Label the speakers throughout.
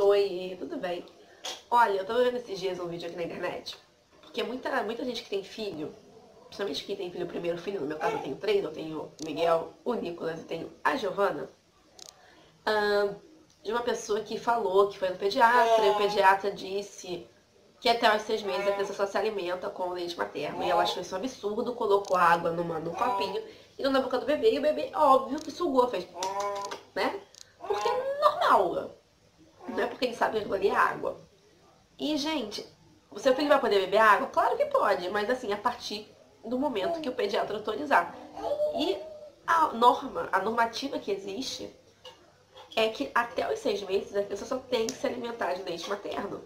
Speaker 1: Oi, tudo bem? Olha, eu tava vendo esses dias um vídeo aqui na internet, porque muita, muita gente que tem filho, principalmente quem tem filho, primeiro filho, no meu caso eu tenho três, eu tenho o Miguel, o Nicolas e tenho a Giovana, de uma pessoa que falou que foi no pediatra, e o pediatra disse que até os seis meses a criança só se alimenta com leite materno. E ela achou isso um absurdo, colocou água numa, num copinho e na boca do bebê, e o bebê, óbvio, que sugou, fez, né? Porque é normal. Não é porque ele sabe é água. E, gente, o seu filho vai poder beber água? Claro que pode, mas assim, a partir do momento que o pediatra autorizar. E a norma, a normativa que existe é que até os seis meses a criança só tem que se alimentar de leite materno.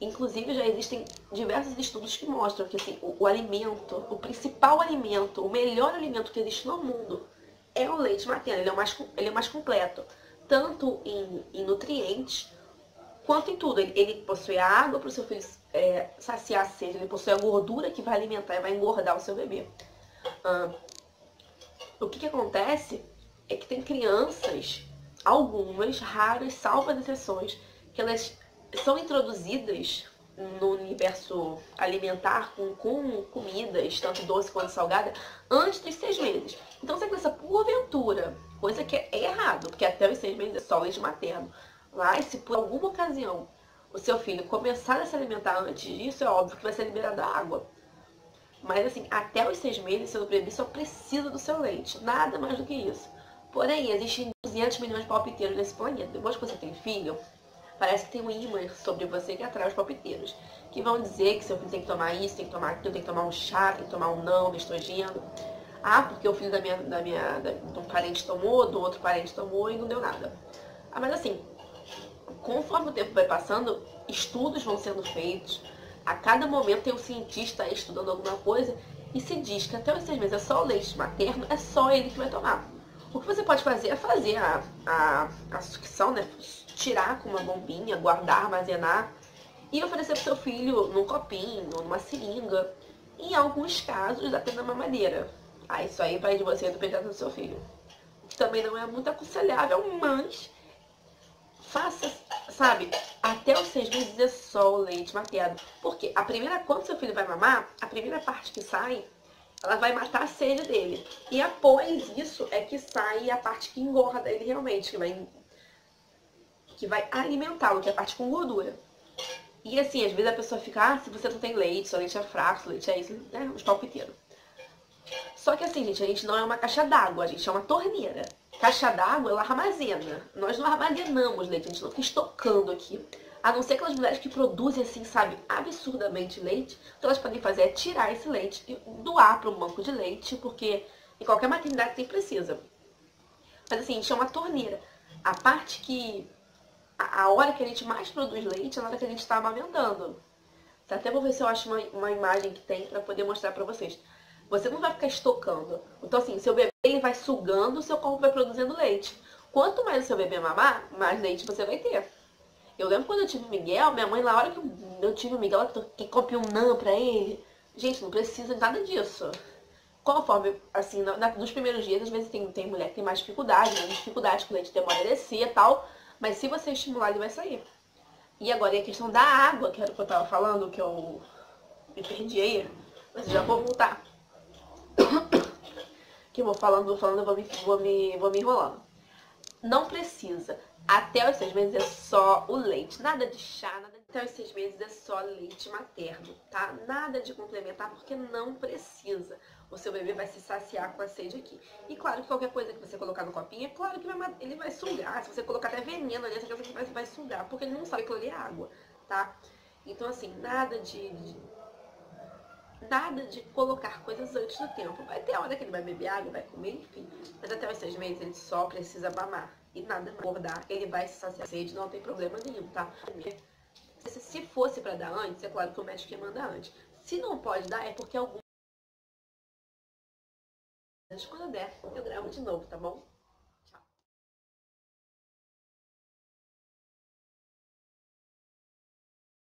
Speaker 1: Inclusive já existem diversos estudos que mostram que assim, o, o, alimento, o principal alimento, o melhor alimento que existe no mundo é o leite materno. Ele é o mais, ele é mais completo, tanto em, em nutrientes quanto em tudo. Ele, ele possui a água para o seu filho é, saciar a sede, ele possui a gordura que vai alimentar e vai engordar o seu bebê. Ah, o que, que acontece é que tem crianças, algumas raras, salvas exceções, que elas são introduzidas no universo alimentar com, com comidas, tanto doce quanto salgada, antes dos seis meses. Então, se a criança, porventura, coisa que é errado, porque até os seis meses é só leite materno, mas se por alguma ocasião o seu filho começar a se alimentar antes disso, é óbvio que vai ser liberada água. Mas assim, até os seis meses, seu bebê só precisa do seu leite, nada mais do que isso. Porém, existem 200 milhões de palpiteiros nesse planeta. Depois que você tem filho, parece que tem um imã sobre você que atrai os palpiteiros. Que vão dizer que seu filho tem que tomar isso, tem que tomar aquilo, tem que tomar um chá, tem que tomar um não, estrogênio. Ah, porque o filho da minha, da minha, da, de um parente tomou, do outro parente tomou e não deu nada. Ah, mas assim, conforme o tempo vai passando, estudos vão sendo feitos. A cada momento tem um cientista estudando alguma coisa e se diz que até os seis meses é só o leite materno, é só ele que vai tomar. O que você pode fazer é fazer a, a, a sucção, né? tirar com uma bombinha, guardar, armazenar e oferecer para seu filho num copinho, numa seringa. Em alguns casos, até na mamadeira. Ah, isso aí vai de você do pediatra do seu filho. Também não é muito aconselhável, mas faça, sabe, até os seis meses é só o leite materno. Porque a primeira, quando seu filho vai mamar, a primeira parte que sai, ela vai matar a sede dele. E após isso é que sai a parte que engorda ele realmente, que vai que vai alimentá-lo, que é a parte com gordura. E assim, às vezes a pessoa fica, ah, se você não tem leite, seu leite é fraco, seu leite é isso, né? Os palpiteiros. Só que assim, gente, a gente não é uma caixa d'água, a gente é uma torneira. Caixa d'água, ela armazena. Nós não armazenamos leite, a gente não fica estocando aqui. A não ser aquelas mulheres que produzem, assim, sabe, absurdamente leite. O que elas podem fazer é tirar esse leite e doar para um banco de leite, porque em qualquer maternidade tem precisa. Mas assim, a gente é torneira. A parte que a, hora que a gente mais produz leite é na hora que a gente está amamentando. Tá? Até vou ver se eu acho uma, uma imagem que tem para poder mostrar para vocês. Você não vai ficar estocando. Então, assim, seu bebê ele vai sugando, o seu corpo vai produzindo leite. Quanto mais o seu bebê mamar, mais leite você vai ter. Eu lembro quando eu tive o Miguel, minha mãe, na hora que eu tive o Miguel, que comprei um NAN pra ele. Gente, não precisa de nada disso. Conforme, assim, na, nos primeiros dias, às vezes tem, tem mulher que tem mais dificuldade, dificuldade, que o leite demora a descer e tal. Mas se você estimular, ele vai sair. E agora, e a questão da água, que era o que eu tava falando, que eu me perdi aí, mas já vou voltar. Que vou falando, vou falando, vou me, vou me, vou me enrolando. Não precisa. Até os seis meses é só o leite. Nada de chá, nada de... Até os seis meses é só leite materno, tá? Nada de complementar, porque não precisa o seu bebê vai se saciar com a sede aqui. E claro que qualquer coisa que você colocar no copinho, é claro que vai, ele vai sugar. Se você colocar até veneno ali, essa criança vai, vai sugar, porque ele não sabe que ali é água, tá? Então, assim, nada de, de, Nada de colocar coisas antes do tempo. Vai ter hora que ele vai beber água, vai comer, enfim. Mas até os seis meses ele só precisa mamar. E nada engordar, ele vai se saciar sede, não tem problema nenhum, tá? Se fosse para dar antes, é claro que o médico ia mandar antes. Se não pode dar, é porque algum quando der, eu gravo de novo, tá bom?